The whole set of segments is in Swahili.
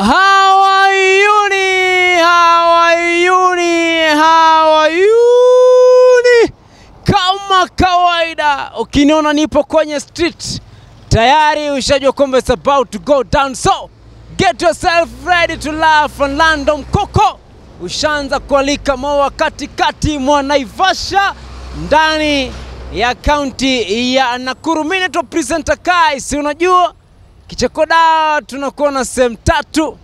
Hawayuni, are you? Kama kawaida, ukiniona nipo kwenye street tayari ushajua kwamba it's about to go down, so get yourself ready to laugh and land on Mkoko. Ushaanza kualika maua katikati mwa Naivasha ndani ya kaunti ya Nakuru. Mimi naitwa presenter Kai, si unajua Kichokoda tunakuwa na sehemu tatu.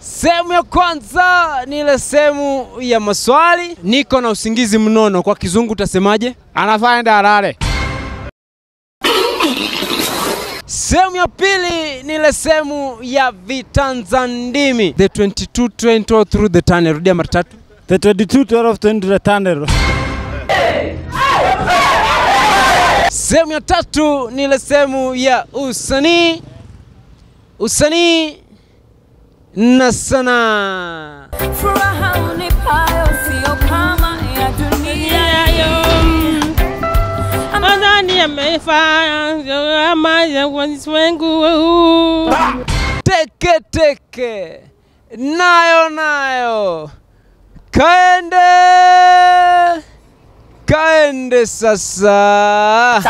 Sehemu ya kwanza ni ile sehemu ya maswali. Niko na usingizi mnono, kwa kizungu utasemaje? Anafaenda alale. Sehemu ya pili ni ile sehemu ya vitanzandimi. The 22 train all through the tunnel. Rudia mara tatu. The 22 12 20 the tunnel. Sehemu ya tatu ni ile sehemu ya usanii, usanii na sanaa. Furaha unipayo sio kama ya dunia yayo ya Teke teke, nayo nayo, kaende kaende sasa.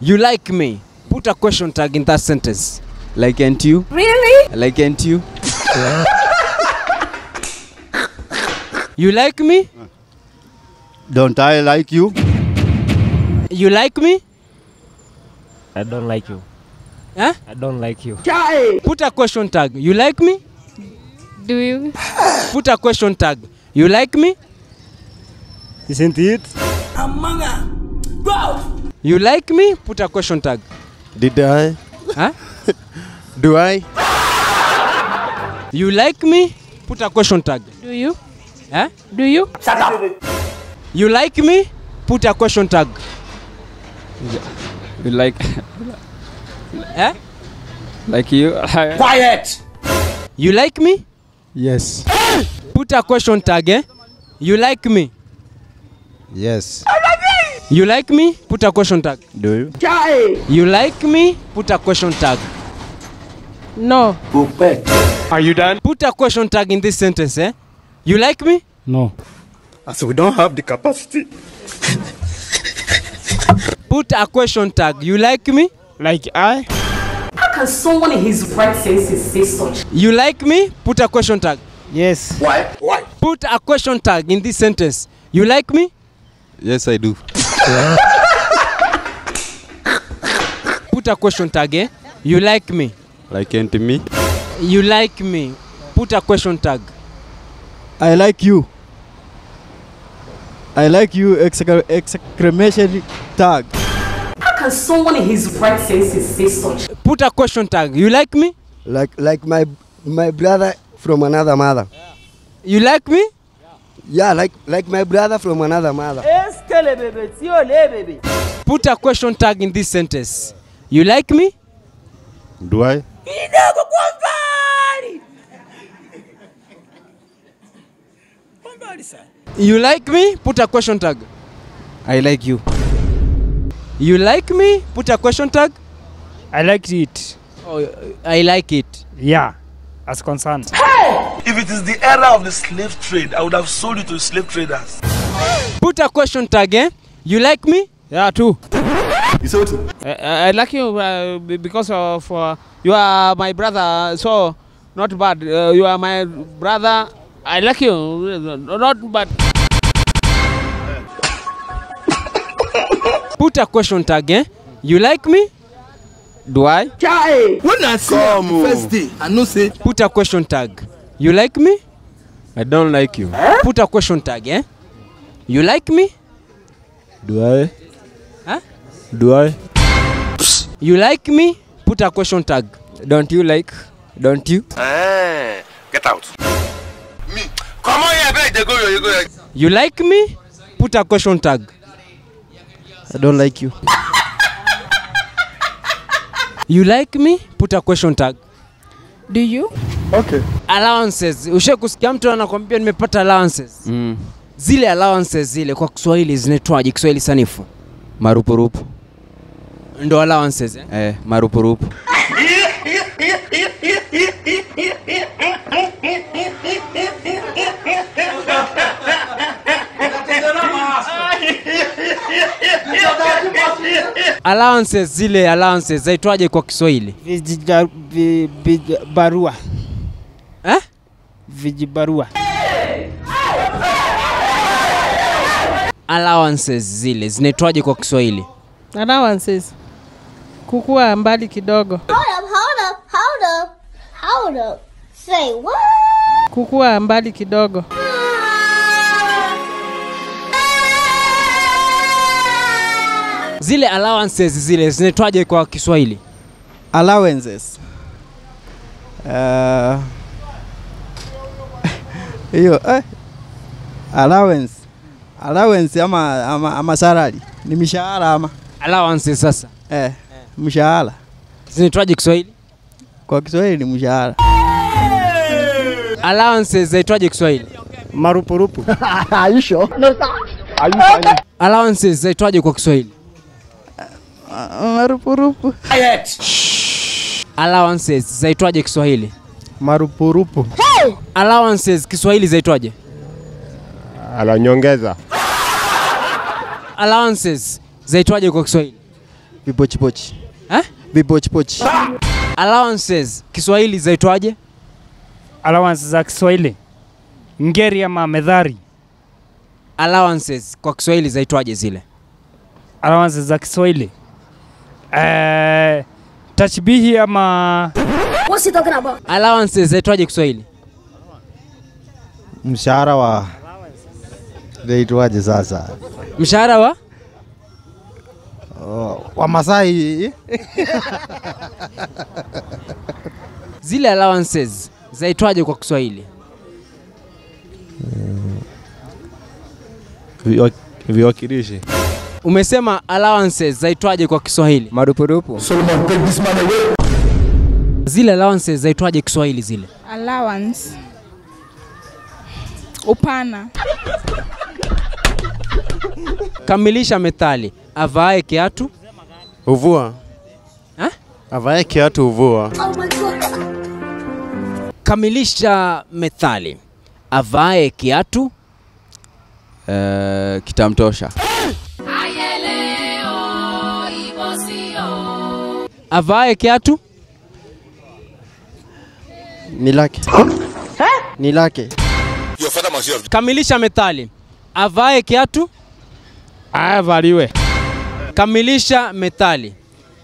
You like me? Put a question tag in that sentence. Like and you? Really? Like and you? you like me? Don't I like you? You like me? I don't like you. Huh? I don't like you. Put a question tag. You like me? Do you? Put a question tag. You like me? Isn't it? You like me? Put a question tag. Did I? Huh? Do I? You like me? Put a question tag. Do you? Huh? Do you? Shut up. You like me? Put a question tag. You like Eh? like you? Quiet! You like me? Yes. Put a question tag. Eh? You like me? Yes. You like me? Put a question tag. Do you? You like me? Put a question tag. No. Are you done? Put a question tag in this sentence. Eh? You like me? No. So we don't have the capacity. Put a question tag. You like me? Like I? How can someone in his right senses say such? You like me? Put a question tag. Yes. Why? Why? Put a question tag in this sentence. You like me? Yes, I do. Put a question tag. Eh? You like me? Like and me? You like me? Put a question tag. I like you. I like you exclamation tag. How can someone in his right senses say such? Put a question tag. You like me? like like my my brother from another mother. You like me? Yeah, like like my brother from another mother. Put a question tag in this sentence. You like me? Do I? You like me? Put a question tag. I like you. You like me? Put a question tag. I liked it. Oh, I like it. Yeah. As concerned. Hey! If it is the era of the slave trade, I would have sold you to slave traders. Put a question tag, eh? You like me? Yeah, too. Is it? I, I like you uh, because of uh, you are my brother. So not bad. Uh, you are my brother. I like you. Not bad. Put a question tag, eh? You like me? Do I? When I see you first day, I know say Put a question tag. You like me? I don't like you. Put a question tag, eh? You like me? Do I? Huh? Do I? You like me? Put a question tag. Don't you like? Don't you? Eh, get out. Me, come on yeah, they go, you go. You like me? Put a question tag. I don't like you. You like me? Put a question tag. Do you? Okay. Allowances. Ushe kusikia mtu anakwambia nimepata allowances. Mm. Zile allowances zile kwa Kiswahili zinaitwaje? Kiswahili sanifu. Marupurupu. Ndo allowances eh? Eh, marupurupu. Allowances zile allowances zaitwaje kwa Kiswahili? Vijija, vi, vij, Eh? vijibarua Allowances zile zinaitwaje kwa Kiswahili? Allowances. Kukua mbali kidogo. Hold up, hold up, hold up, hold up. Say what? Kukua mbali kidogo. Zile allowances zile zinaitwaje kwa Kiswahili? allowances Uh, hiyo eh, allowance allowance ama, ama, ama salary ni mishahara ama Allowances sasa eh, mshahara zinaitwaje Kiswahili? kwa Kiswahili ni mshahara Allowances zaitwaje Kiswahili? marupurupu Are you sure? No, sir. Allowances zaitwaje kwa Kiswahili? marupurupu Allowances zaitwaje Kiswahili? marupurupu Allowances Kiswahili zaitwaje? Ananyongeza. Allowances zaitwaje kwa Kiswahili? vipochipochi Eh? vipochipochi Allowances Kiswahili zaitwaje? allowance za Kiswahili ngeri ama medhari. Allowances kwa Kiswahili zaitwaje zile? Allowances za Kiswahili eh, tashbihi ama What's he talking about? Allowances zaitwaje Kiswahili? mshahara wa zaitwaje sasa Mshahara wa wa Masai zile allowances zaitwaje kwa Kiswahili? Viwakilishi. Umesema allowances zaitwaje kwa Kiswahili? Marupurupu. Zile allowances zaitwaje Kiswahili zile? Allowance. Upana. Kamilisha methali. Avaaye kiatu Uvua. ha? Avae kiatu uvua. Oh kamilisha methali. avae kiatu Uh, kitamtosha. avae kiatu ni lake ni lake kamilisha methali. avae kiatu avaliwe. Kamilisha methali.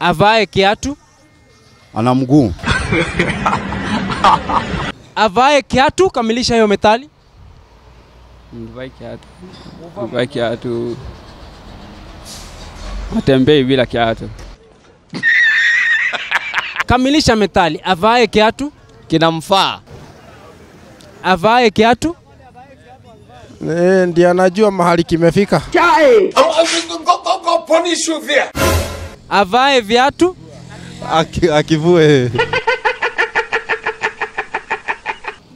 avae kiatu ana mguu avae kiatu kamilisha hiyo methali. Mvae kiatu. mvae kiatu. Matembei bila kiatu. Kamilisha methali. avae kiatu Kinamfaa. avae kiatu Eh, ndiye anajua mahali kimefika. Punish you there. avaaye viatu Aki- akivue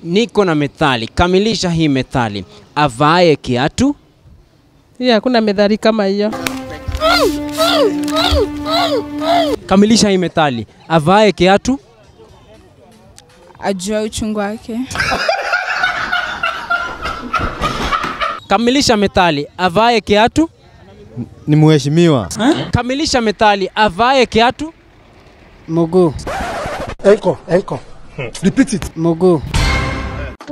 niko na methali. Kamilisha hii methali. Avae kiatu Ya, kuna methali kama hiyo. kamilisha hii methali. Avae kiatu Ajua uchungu wake. kamilisha methali. Avae kiatu ni mheshimiwa kamilisha methali. avae kiatu Mguu. Enko, enko. Repeat it. Mguu.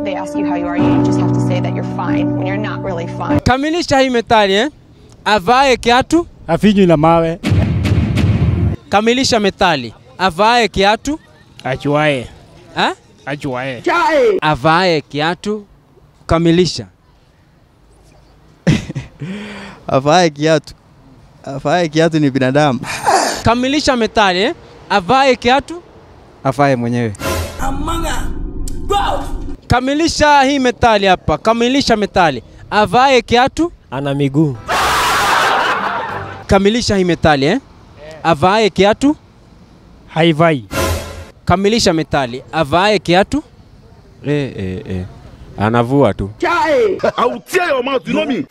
They ask you how you are, you just have to say that you're fine when you're not really fine. kamilisha hii methali eh? Avae kiatu afinywi na mawe kamilisha methali. avae kiatu achuae eh? achuae Avaaye kiatu kamilisha. afae kiatu avae kiatu ni binadamu Kamilisha methali eh? Avae kiatu avae mwenyewe. kamilisha hii methali hapa. Kamilisha methali. Avae kiatu Ana miguu. kamilisha hii methali eh? Avae kiatu haivai kamilisha methali. Avae kiatu Eh, eh, eh. Anavua tu. Chai. Au mouth, you know me.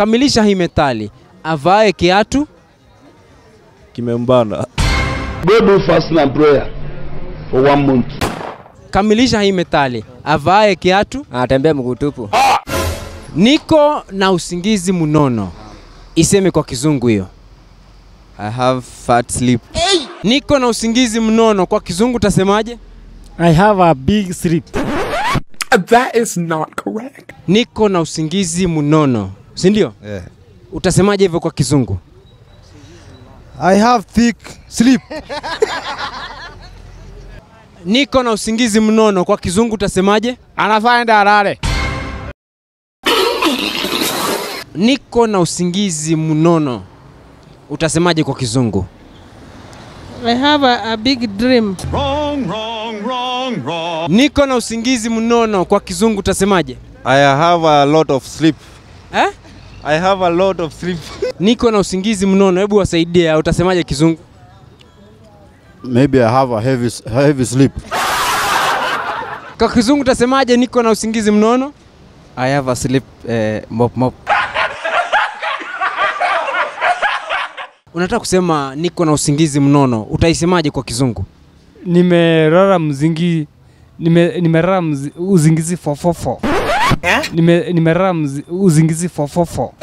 Kamilisha hii methali. avae kiatu Kimembana. Go fast fasting and prayer for one month. kamilisha hii methali. Avae kiatu. Anatembea mguu tupu. Niko na usingizi mnono. Iseme kwa kizungu hiyo. I have fat sleep. Niko na usingizi mnono kwa kizungu utasemaje? I have a big sleep. That is not correct. Niko na usingizi mnono, si ndio? Yeah. Utasemaje hivyo kwa kizungu? I have thick sleep. Niko na usingizi mnono kwa kizungu utasemaje? Anafaa alale. Niko na usingizi mnono utasemaje kwa kizungu? I have a, a big dream. Wrong, wrong, wrong, wrong. Niko na usingizi mnono kwa kizungu utasemaje? I have a lot of sleep. Eh? I have a lot of sleep. Niko na usingizi mnono, hebu wasaidia, utasemaje kizungu? Maybe I have a heavy, heavy sleep. Kwa kizungu utasemaje niko na usingizi mnono? I have a sleep uh, mop mop. Unataka kusema niko na usingizi mnono, utaisemaje kwa kizungu? Nimerara mzingi nime nimerara mzi- uzingizi fofofo. Nime nimerara mzi- uzingizi fofofo.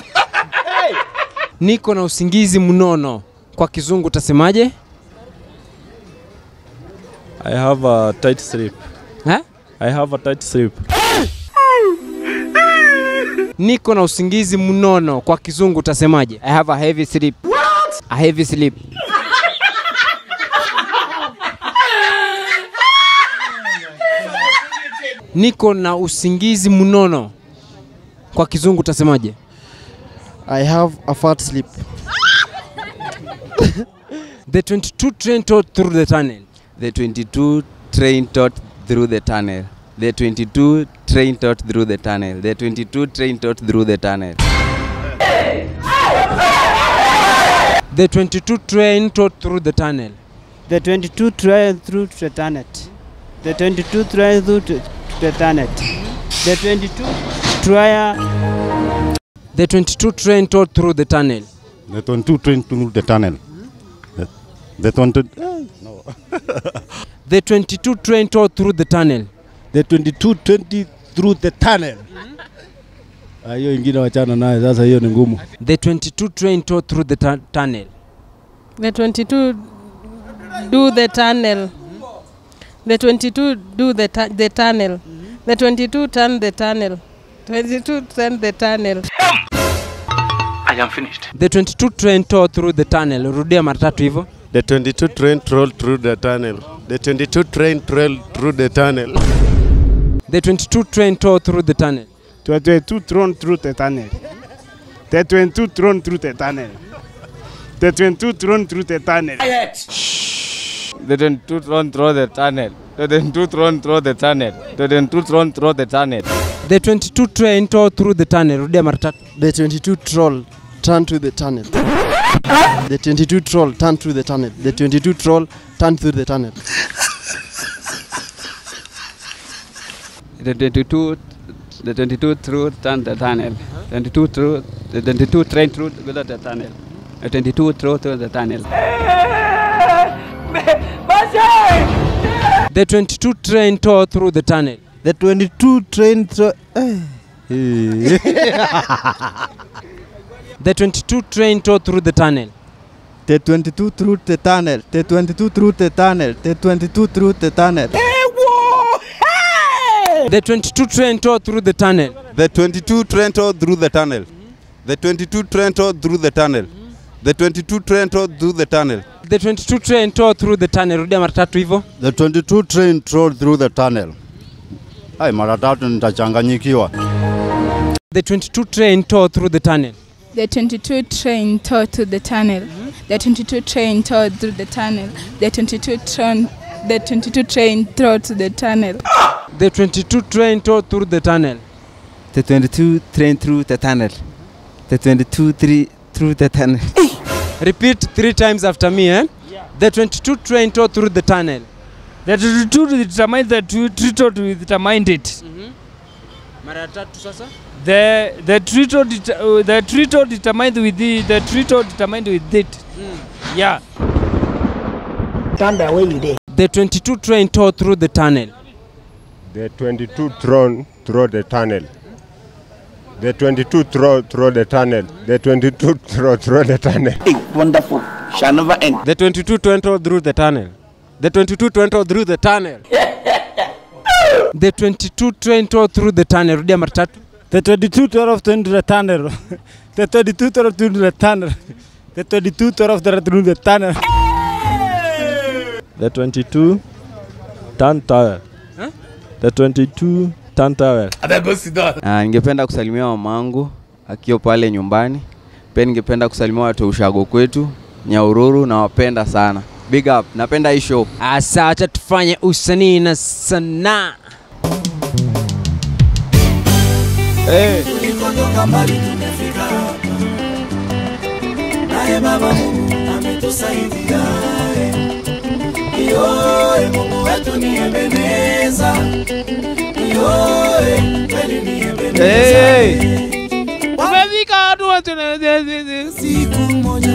Niko na usingizi mnono, kwa kizungu utasemaje? I have a tight sleep. Eh? I have a tight sleep. Niko na usingizi mnono, kwa kizungu utasemaje? I have a heavy sleep. A heavy sleep. Niko na usingizi mnono, kwa kizungu utasemaje? I have a fat sleep. The 22 train towed through the tunnel. The 22 train taught through the tunnel. The 22 train taught through the tunnel. The 22 train taught through the tunnel. The 22 train towed through the tunnel. The 22 train through the tunnel. The 22 train through to, the tunnel. The 22 trial. The 22 train tore through the tunnel. The 22 train through the tunnel. The, the 20, no. The 22 train tore through the tunnel. the 22 20 through the tunnel. Ah, Hiyo ingine wachana naye sasa, hiyo ni ngumu. The 22 train tore through the tunnel. The 22 do the tunnel. The 22 do the, tu- the tunnel. mm -hmm. The 22 turn the tunnel. 22 turn the tunnel. I am finished. The 22 train tore through the tunnel. Rudia mara tatu hivyo. The 22 train trolled through the tunnel. The 22 train trolled through the tunnel. The 22 train tore through the tunnel. 22 thrown through the tunnel. The 22 thrown through the tunnel. The 22 thrown through the tunnel. The 22 thrown through the tunnel. The 22 thrown through the tunnel. The 22 thrown through the tunnel. The 22 train tore through the tunnel. Rudia mara tatu. The 22 troll turn through the tunnel. the 22 troll turn through the tunnel. The 22 troll turn through the tunnel. The 22 the 22 through turn the tunnel. 22 through the 22 train through without the tunnel. The 22 through through the tunnel. The 22 train tore through the tunnel. The 22 train eh. The 22 train tore through the tunnel. The 22 through the tunnel. The 22 through the tunnel. The 22 through the tunnel. The 22 train tore through the tunnel. The 22 train tore through the tunnel. The 22 train tore through the tunnel. The 22 train tore through the tunnel. The 22 train tore through the tunnel. Rudia mara tatu hivyo. The 22 train tore through the tunnel. Hai, mara tatu nitachanganyikiwa. The 22 train tore through the tunnel. The 22 train tore through the tunnel. The 22 train tore through the tunnel. The 22 train the 22 train tore through the tunnel. The 22 train tore through the tunnel. The 22 train through the tunnel. The 22 three through the tunnel. Repeat three times after me, eh? The 22 train tore through the tunnel. The 22 determined the 22 determined it. Mara tatu sasa. The the det- uh, the treato determined with the the treato determined with it. Yeah. The 22 train tore through the tunnel. The 22 thrown through the tunnel. The 22 throw through the tunnel. The 22 throw through the tunnel. Hey, wonderful. Shall never end. The 22 twento through the tunnel. The 22 twento through the tunnel. The 22 twento through the tunnel. Rudia mara tatu. The 22 12 through the tunnel. The 22 12 through the tunnel. The 22 12 through the tunnel. The 22 turn tunnel. Huh? The 22 towel. Ah, ningependa kusalimia mamangu akiwa pale nyumbani. Pia ningependa kusalimia watu wa ushago kwetu Nyaururu, nawapenda sana. Big up, napenda hii show. Asa, acha tufanye usanii na sanaa. Hey. Tulikotoka mbali tumefika hapa, naye Baba Mungu ametusaidia. Yoe, Mungu wetu ni Ebeneza, Hey. Tumefika watu Siku moja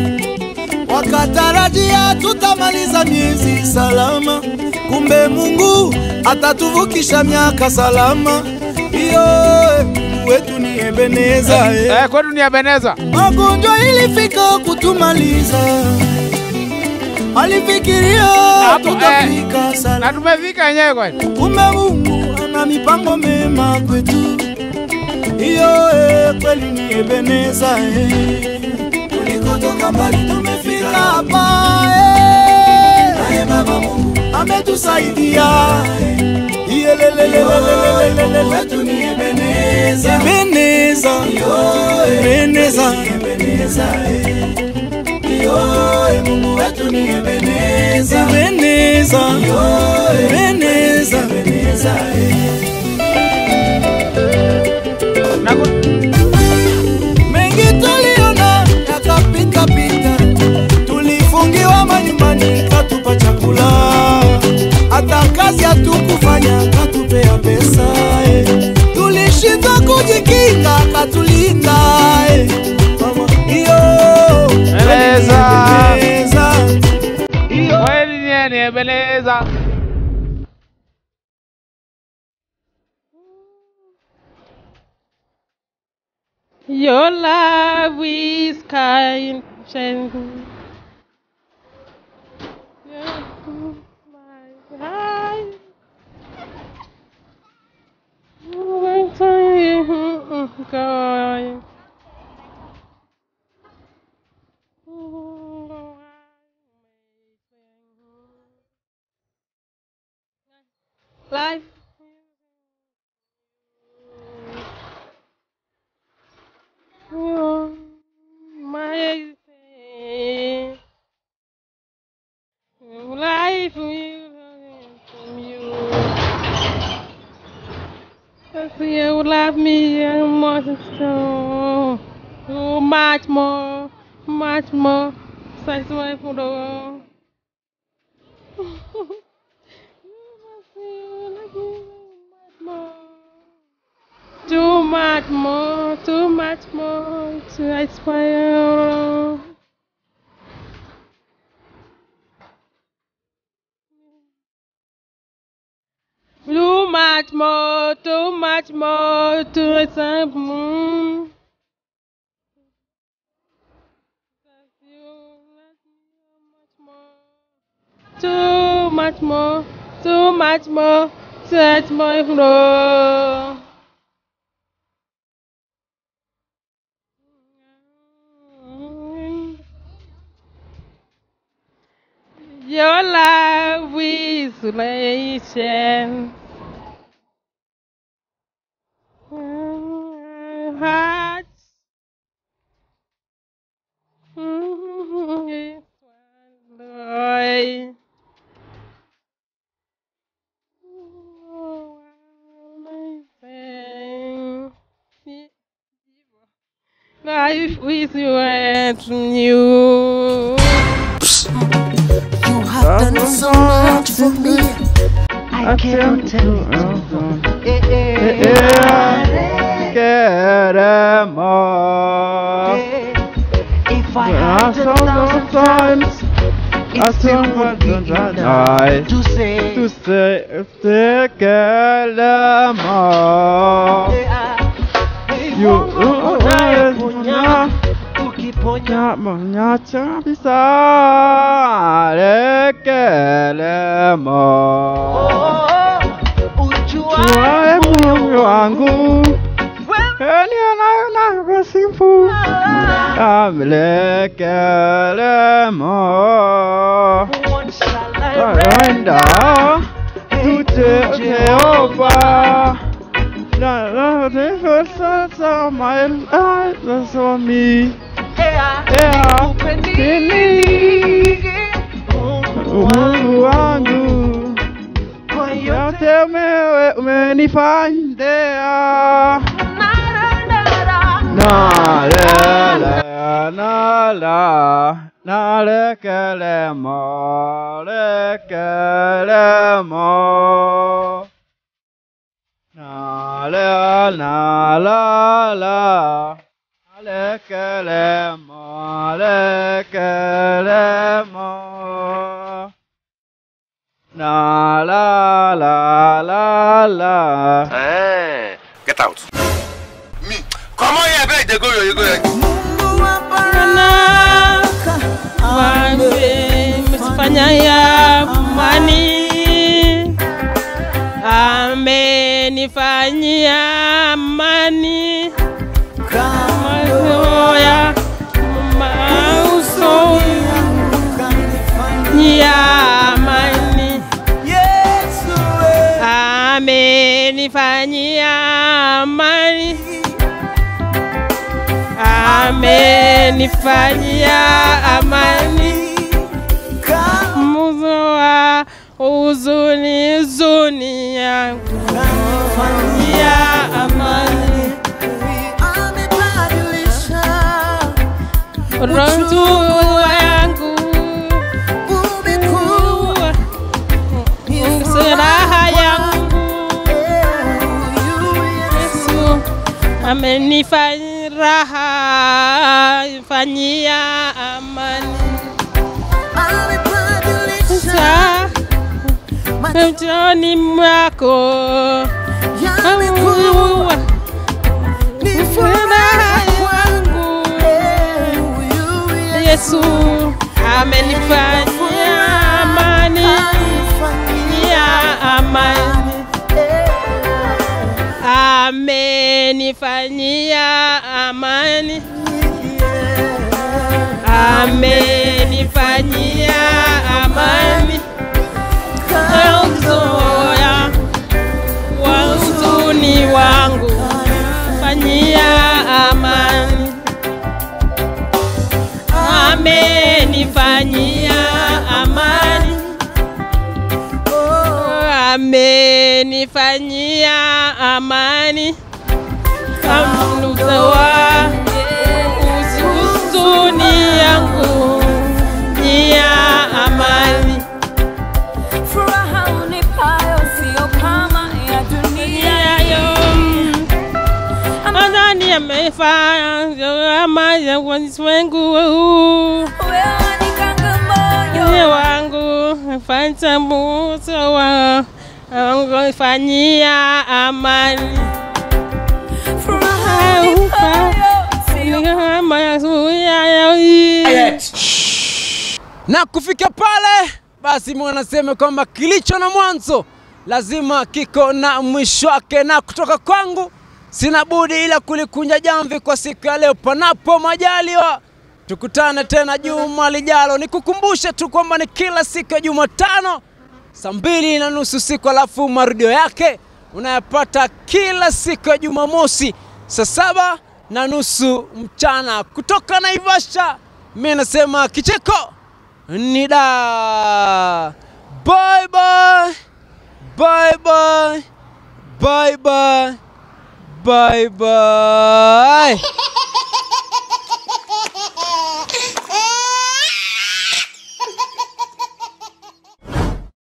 wakatarajia tutamaliza miezi salama, kumbe Mungu atatuvukisha miaka salama. Wetu ni Ebeneza. Eh, kwetu ni Ebeneza. Magonjwa ilifika kutumaliza, alifikiria eh, tutafika salama. Na tumefika yenyewe kwani. Kumbe Mungu mipango mema kwetu. Iyo ekwelini ebeneza e kulikotoka mbali tumefika pae eh. ametusaidia. Ebeneza ebeneza e mungu wetu ni ebeneza ebeneza e ebeneza mengi tuliona yakapita tulifungiwa manyumbani, katupa chakula, hata kazi hatukufanya, katupea pesa eh. tulishindwa kujikinga, katulinda eh. Iyo. Kweli Your love is kind. shining. Yeah, my Saisman, saisman e fondo an. Too much more, too much more to aspire. Too much more, too much more to aspire. Much more, too much more, touch my floor. Your love is relation. Life with you and you. You have done so much for me. I can't tell If I had a thousand times, I still would be enough to say 까먹냐 비싸 레게레모 좋아해 무용요한구 괜히 나가 슬프 레게레모 잘한다 두째 제오빠 La la, they first saw my eyes, that's on me. are, they are opening Mungu wangu yote la lekelemo Na la la la la. Eh, get out. Me, come on here, beg, go here, go here. Fanya ya amani, amenifanyia amani amenifanyia amani, amenifanyia amani. Muzo wa uzuni huzuni yangu. Amenifanyia amani amenifanya raha fanyia amani. Amebadilisha machoni mwako Aua. Furaha Yesu amenifanyia amani. Amani amenifanyia amani. Amenifanyia amani. Kauzoya wa huzuni wangu. Fanyia amani. Amenifanyia amani amenifanyia amani. Kamnuzawa usuni yangu. Ni ya amani. Furaha unipayo sio kama ya dunia. Yayo amani amefanya amani ya walimwengu Wewe wangu fanta muso wa wangu fanyia amani na kufika pale basi mwanasema kwamba kilicho na mwanzo lazima kiko na mwisho wake, na kutoka kwangu sina budi ila kulikunja jamvi kwa siku ya leo, panapo majaliwa tukutane tena juma lijalo. Nikukumbushe tu kwamba ni kila siku ya Jumatano saa mbili na nusu siku, alafu marudio yake unayapata kila siku ya Jumamosi saa saba na nusu mchana kutoka Naivasha. Mi nasema kicheko ni da. Bye bye. Bye bye. Bye bye. Bye bye.